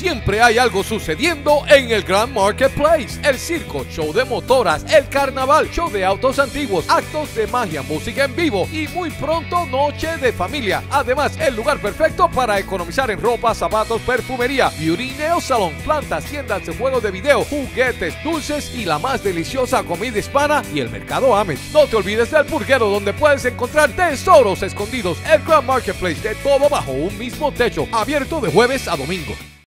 siempre hay algo sucediendo en el Grand Marketplace. El circo, show de motoras, el carnaval, show de autos antiguos, actos de magia, música en vivo y muy pronto noche de familia. Además, el lugar perfecto para economizar en ropa, zapatos, perfumería, beauty, nail salon, plantas, tiendas de juegos de video, juguetes, dulces y la más deliciosa comida hispana y el mercado Ames. No te olvides del burguero donde puedes encontrar tesoros escondidos. El Grand Marketplace de todo bajo un mismo techo, abierto de jueves a domingo.